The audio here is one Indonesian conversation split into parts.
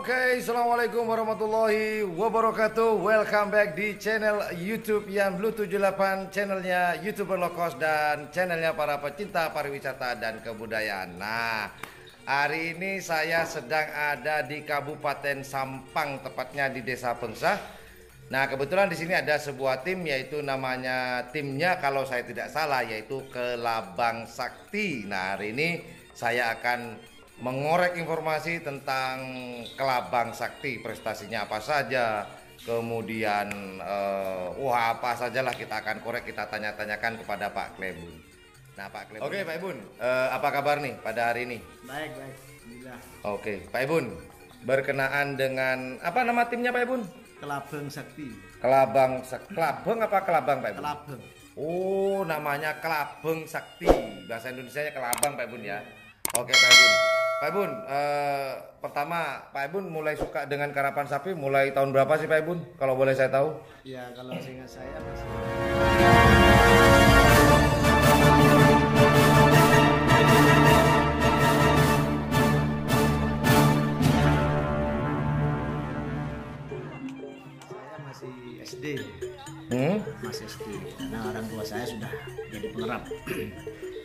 Oke, assalamualaikum warahmatullahi wabarakatuh. Welcome back di channel YouTube yang Blue 78 channelnya youtuber low cost dan channelnya para pecinta pariwisata dan kebudayaan. Nah, hari ini saya sedang ada di Kabupaten Sampang, tepatnya di Desa Pengsah. Nah, kebetulan di sini ada sebuah tim yaitu namanya timnya kalau saya tidak salah yaitu Kelabang Sakti. Nah, hari ini saya akan mengorek informasi tentang Kelabang Sakti prestasinya apa saja kemudian uh, wah apa sajalah kita akan korek kita tanya-tanyakan kepada Pak Klebun. Nah Pak Klebun. Oke Pak Ibun. Uh, apa kabar nih pada hari ini? Baik baik. Alhamdulillah. Oke Pak Ibun berkenaan dengan apa nama timnya Pak Ibun? Kelabang Sakti. Kelabang Kelabang apa Kelabang Pak Ibun? Kelabang oh namanya Kelabang Sakti. Bahasa Indonesia nya Kelabang Pak Ibun ya. Oke Pak Ibun Pak Ibun, eh, pertama Pak Ibun mulai suka dengan karapan sapi mulai tahun berapa sih Pak Ibun? Kalau boleh saya tahu? Ya kalau seingat saya masih saya masih SD. Hmm? Masih SD. Nah orang tua saya sudah jadi penerap.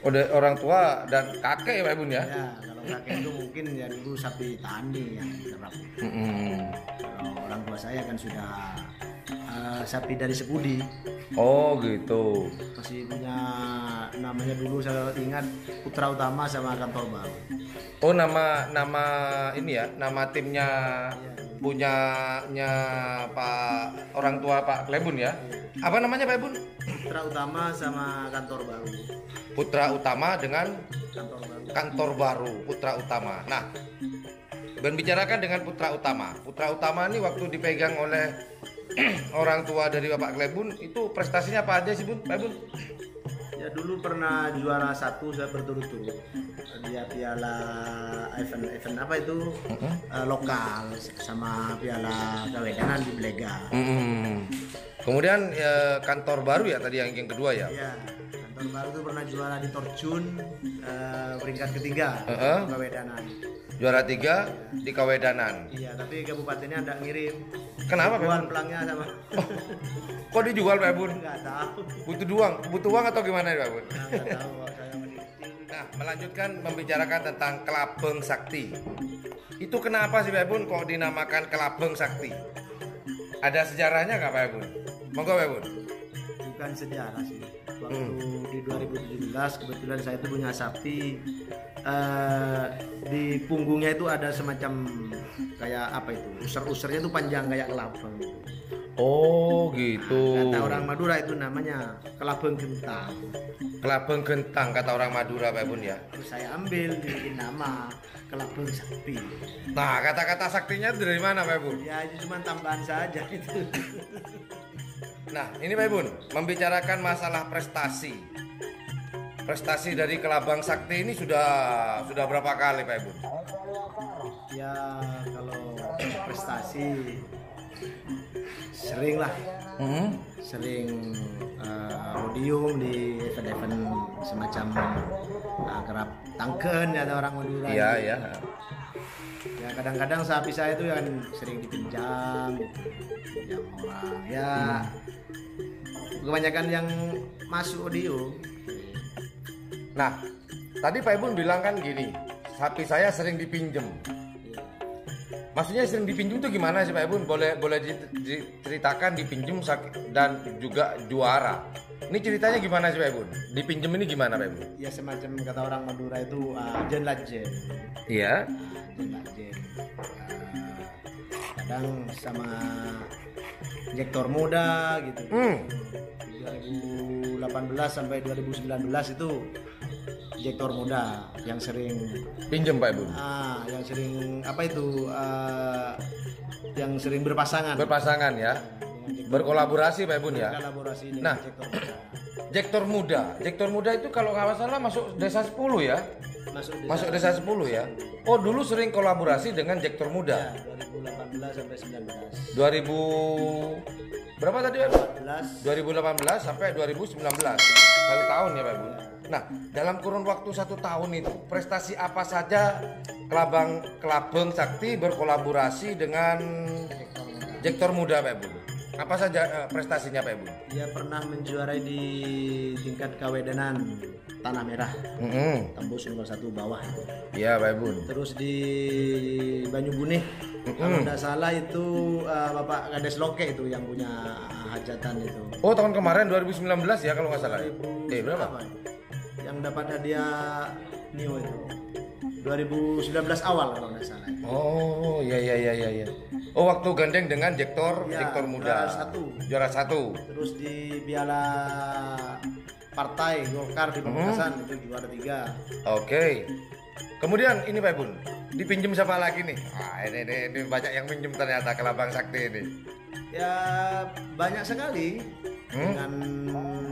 Udah orang tua dan kakek ya Pak Ibun ya? Ya kalau kakek itu mungkin ya dulu sapi tani yang penerap. Hmm. Kalau orang tua saya kan sudah eh, sapi dari Sepudi. Oh gitu. masih punya namanya dulu saya ingat Putra Utama sama Kantor Baru. Oh nama nama ini ya, nama timnya punyanya Pak orang tua Pak Klebun ya? Apa namanya Pak Ibun? Putra Utama sama Kantor Baru. Putra Utama dengan Kantor Baru. kantor baru Putra Utama. Nah, berbicarakan dengan Putra Utama. Putra Utama ini waktu dipegang oleh orang tua dari Bapak Klebun itu prestasinya apa aja sih Bun? Pak Bun? Ya dulu pernah juara satu saya berturut-turut. Dia piala event event apa itu Eh, lokal sama piala kawedanan di Blega. Hmm. Kemudian eh, kantor baru ya tadi yang yang kedua ya. Ya, kantor baru itu pernah juara di Torjun eh, peringkat ketiga Heeh. kawedanan. Juara tiga di Kawedanan. Iya, tapi kabupatennya ada ngirim. Kenapa Pak Bun? pelangnya sama. Kok dijual Pak Bun? Enggak tahu. Butuh uang, butuh uang atau gimana Pak Bun? Enggak tahu saya. Nah, melanjutkan membicarakan tentang Kelabeng Sakti. Itu kenapa sih Pak Bun kok dinamakan Kelabeng Sakti? Ada sejarahnya nggak Pak Bun? Monggo Pak Bun. Bukan sejarah sih. Waktu di 2017 kebetulan saya itu punya sapi eh, di punggungnya itu ada semacam kayak apa itu? User-usernya itu panjang kayak kelabang. Oh gitu. Kata orang Madura itu namanya kelabang gentang. Kelabeng Gentang kata orang Madura Pak Bun ya. Terus saya ambil dibikin nama kelabang sakti. Nah kata-kata saktinya dari mana Pak Bun? Ya itu cuma tambahan saja itu. Nah ini Pak Bun membicarakan masalah prestasi. Prestasi dari Kelabang Sakti ini sudah sudah berapa kali Pak Bun? ya kalau prestasi sering lah Hmm? sering eh, podium di event-event semacam uh, kerap tangken ya ada orang Madura Iya gitu. ya. ya kadang-kadang sapi saya itu yang sering dipinjam pinjam orang ya kebanyakan yang masuk audio Nah tadi Pak Bun bilang kan gini, sapi saya sering dipinjem. Maksudnya sering dipinjam itu gimana sih Pak Bun? Boleh boleh di- diceritakan dipinjem sak- dan juga juara. Ini ceritanya gimana sih Pak Bun? Dipinjem ini gimana Pak Bun? ya semacam kata orang Madura itu uh, jen lah jen Iya. jen lah jen Uh, kadang sama injektor muda gitu Hmm. Di 2018 sampai 2019 itu injektor muda yang sering Pinjem Pak Bun. ah yang sering apa itu ah, yang sering berpasangan Berpasangan ya. Berkolaborasi Pak Bun ya. kolaborasi dengan Nah. Jektor Muda. Jektor Muda itu kalau nggak salah masuk desa 10 ya. Masuk di Masuk desa 10 ya. Oh, dulu sering kolaborasi dengan Jektor Muda. 2018 sampai 19. 2000 berapa tadi, Pak? 14 2018 sampai 2019 satu tahun ya Pak Ibu. Nah dalam kurun waktu satu tahun itu prestasi apa saja Kelabang Kelabang Sakti berkolaborasi dengan Jektor Muda Pak Ibu. Apa saja eh, prestasinya Pak Ibu? dia pernah menjuarai di tingkat kawedanan Tanah Merah, Mm-mm. tembus nomor satu bawah itu. Iya Pak Ibu. Terus di Banyu Bunih, kalau tidak salah itu eh, Bapak Kades Loke itu yang punya hajatan itu. Oh tahun kemarin 2019 ya kalau nggak salah. Eh berapa? Apa? Yang dapat hadiah Nio itu. 2019 awal kalau tidak salah. Oh iya iya iya iya. iya. Oh waktu gandeng dengan Jektor Ya, Jektor Muda. juara satu. Juara satu. Terus di Piala Partai Golkar di Pamekasan itu juara tiga. Oke. Kemudian ini Pak Bun, dipinjem siapa lagi nih? Wah ini, ini, ini banyak yang pinjem ternyata ke Labang Sakti ini. Ya banyak sekali dengan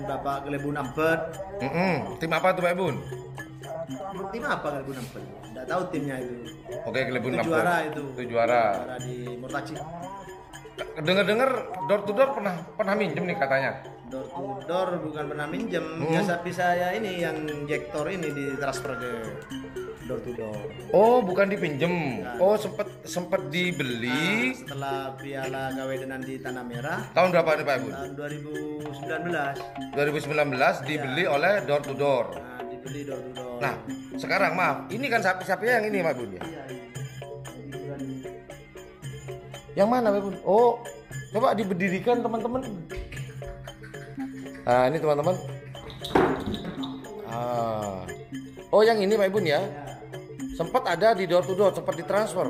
Bapak Gelebun Ampet. Mm-mm. Tim apa tuh Pak Bun? Tim apa Gelebun Ampet? Tidak tahu timnya itu. Oke, Kelebun Itu Lampung. juara itu. Itu juara. Juara di Murtaci. Dengar-dengar door to door pernah pernah minjem nih katanya. Door to door bukan pernah minjem. Ya sapi saya ini yang Jektor ini ditransfer ke door to door. Oh, bukan dipinjem. Oh, sempet sempet dibeli Nah, setelah Piala Kawedanan di Tanah Merah tahun berapa nih Pak Bun? tahun 2019. 2019 dibeli oleh door to door. Nah, dibeli door to door. Nah, sekarang maaf, ini kan sapi-sapi yang ini Pak Bun ya. Yang mana Pak Bun? Oh, coba diberdirikan teman-teman. Nah, ini teman-teman. Ah. Oh, yang ini Pak Bun ya. Sempat ada di door to door, sempat ditransfer.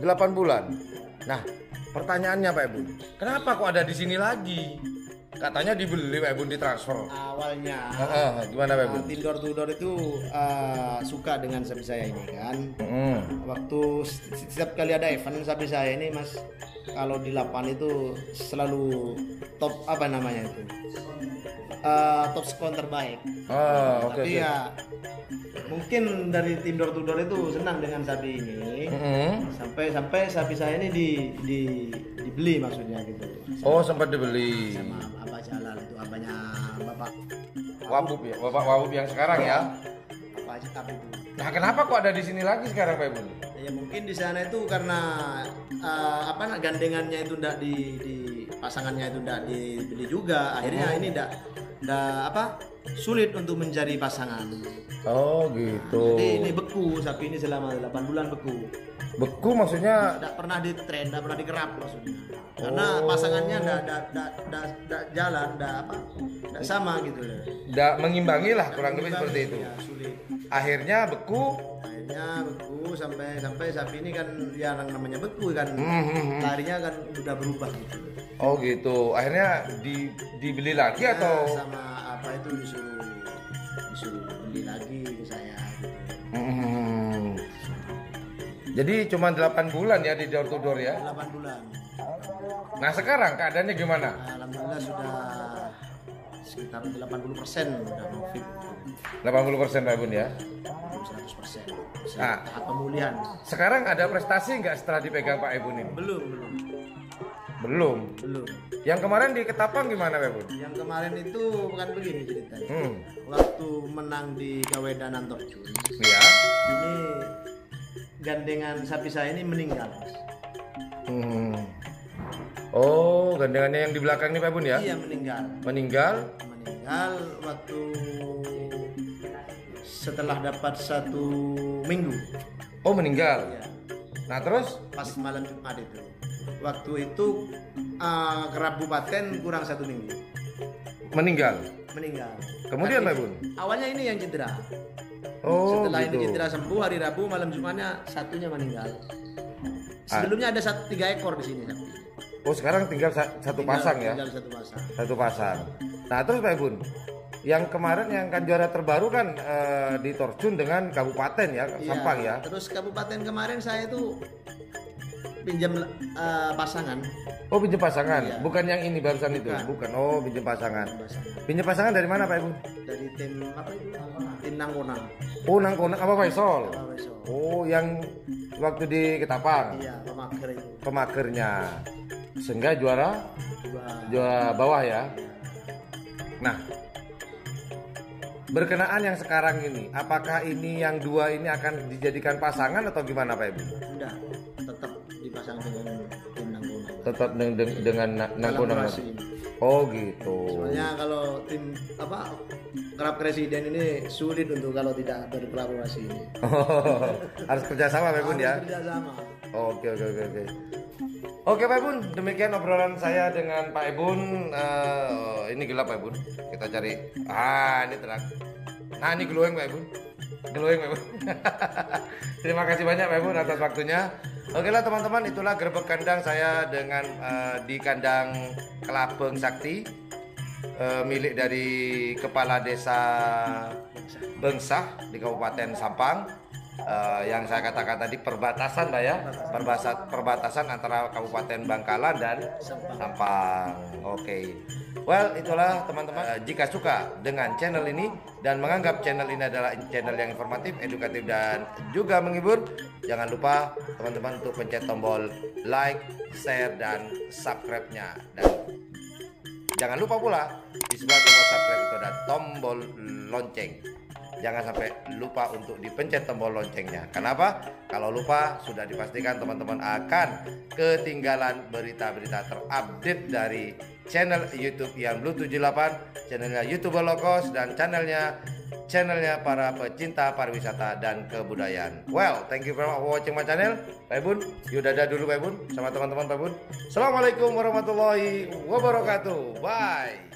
8 bulan. Nah, pertanyaannya Pak Bun, kenapa kok ada di sini lagi? Katanya dibeli Pak Bun ditransfer. Awalnya Ah, ah, gimana Pak? Nah, tim door to door itu uh, suka dengan sapi saya ini kan. Hmm. Waktu setiap kali ada event sapi saya ini mas, kalau di lapan itu selalu top apa namanya itu, Uh, top skor terbaik. Oh, oke Tapi oke. ya mungkin dari tim door to door itu senang dengan sapi ini. Mm-mm. Sampai sampai sapi saya ini di, di dibeli maksudnya gitu. Oh, sempat dibeli. Sama Bapak Jalal itu abahnya Bapak Wabub ya, Bapak Wabub yang sekarang ya. Bapak Tapi itu. Nah, kenapa kok ada di sini lagi sekarang Pak Bun? Ya mungkin di sana itu karena eh, apa nak gandengannya itu ndak di, di pasangannya itu ndak dibeli juga. Akhirnya ini ndak ndak apa sulit untuk mencari pasangan. Oh, gitu. Jadi ini beku sapi ini selama 8 bulan beku. Beku maksudnya Ndak pernah di tren, ndak pernah dikerap maksudnya. Karena pasangannya ndak ndak ndak jalan, ndak apa? Ndak sama gitu loh. tidak mengimbangi lah kurang lebih seperti itu. Ya, sulit. Akhirnya beku. akhirnya beku sampai sampai sapi ini kan ya yang namanya beku kan Hmm, hmm, hmm. larinya kan udah berubah gitu Oh, gitu. Akhirnya di, dibeli lagi Nah, atau sama apa itu disuruh disuruh beli lagi ke saya gitu. Hmm. Jadi cuma 8 bulan ya di door to door ya. 8 bulan Nah, sekarang keadaannya gimana? Nah, alhamdulillah sudah sekitar 80 persen udah mau fit 80% Pak Bun ya. 100 persen Ah. tahap pemulihan Sekarang ada prestasi nggak setelah dipegang Pak Ebun ini? belum belum Belum. belum Yang kemarin di Ketapang gimana Pak Ebun? yang kemarin itu bukan begini ceritanya Hmm. waktu menang di Kawedanan Torjun Ya. ini gandengan sapi saya ini meninggal. Hmm. Oh, gandengannya yang di belakang nih Pak Bun ya? iya meninggal Meninggal. meninggal waktu setelah dapat satu minggu Oh, meninggal. ya Nah, terus pas malam Jumat itu waktu itu uh, Kabupaten kurang satu minggu meninggal. meninggal Kemudian Pak Bun? awalnya ini yang cedera Oh, setelah ini gitu. cedera sembuh hari Rabu malam Jumatnya satunya meninggal sebelumnya ada satu, tiga ekor di sini sapi. Oh, sekarang tinggal sa- satu Tinggal- pasang ya. tinggal satu pasang Satu pasang. Nah, terus Pak Bun, yang kemarin yang kan juara terbaru kan eh, di Torjun dengan kabupaten ya, Iya, Sampang ya. Terus kabupaten kemarin saya itu pinjam eh, pasangan. Oh pinjam pasangan, Iya. bukan yang ini barusan itu, Bukan. bukan. Oh pinjam pasangan. Pinjam pasangan dari mana Pak Ibu? Dari tim apa itu? Tim Nangkonang. Oh nangkonang apa Faisal? Apa? Oh yang waktu di Ketapang, Iya, pemager itu. pemakernya. Sehingga juara juara bawah ya. Nah, berkenaan yang sekarang ini, apakah ini yang dua ini akan dijadikan pasangan atau gimana Pak Ibu? Enggak, dipasang dengan tim Nangkonang. Tetap dengan, dengan na- nangkonang. Kolaborasi ini. Oh gitu. Soalnya kalau tim apa kerap presiden ini sulit untuk kalau tidak berkolaborasi ini. harus kerjasama Pak Ibu ya. Kerjasama. Oke oke oke oke. Oke Pak Ibun, demikian obrolan saya dengan Pak Ibun. Eh, ini gelap Pak Ibun. Kita cari. Ah ini terang. Nah ini glowing Pak Ibun. Glowing Pak Ibun. Terima kasih banyak Pak Ibun atas waktunya. Oke lah teman-teman, itulah gerbek kandang saya dengan eh, di kandang Kelabeng Sakti. eh, milik dari Kepala Desa Bengsah di Kabupaten Sampang. Eh, yang saya katakan tadi perbatasan Pak ya, perbatasan perbatasan antara Kabupaten Bangkalan dan Sampang. Oke. Well, itulah teman-teman. Eh, jika suka dengan channel ini dan menganggap channel ini adalah channel yang informatif, edukatif dan juga menghibur, jangan lupa teman-teman untuk pencet tombol like, share dan subscribe-nya. Dan Jangan lupa pula di sebelah tombol subscribe itu ada tombol lonceng. Jangan sampai lupa untuk dipencet tombol loncengnya. Kenapa? Kalau lupa sudah dipastikan teman-teman akan ketinggalan berita-berita terupdate dari channel YouTube yang Blue 78, channelnya YouTuber Lokos dan channelnya channelnya para pecinta pariwisata dan kebudayaan. Well, thank you very much for watching my channel. Pak Bun, yuk dadah dulu Pak Bun sama teman-teman Pak Bun. Assalamualaikum warahmatullahi wabarakatuh. Bye.